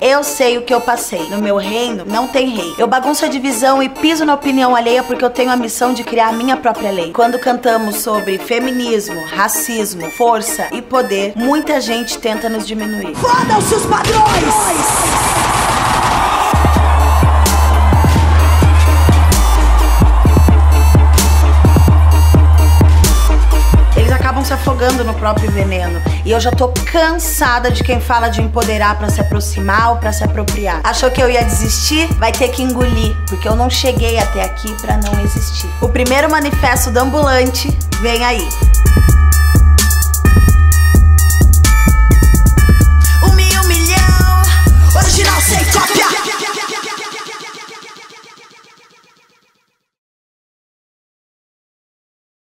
Eu sei o que eu passei. No meu reino não tem rei. Eu bagunço a divisão e piso na opinião alheia porque eu tenho a missão de criar a minha própria lei. Quando cantamos sobre feminismo, racismo, força e poder, muita gente tenta nos diminuir. Fodam-se os padrões! Se afogando no próprio veneno. E eu já tô cansada de quem fala de empoderar para se aproximar ou para se apropriar. Achou que eu ia desistir? Vai ter que engolir, porque eu não cheguei até aqui para não existir. O primeiro manifesto do ambulante vem aí.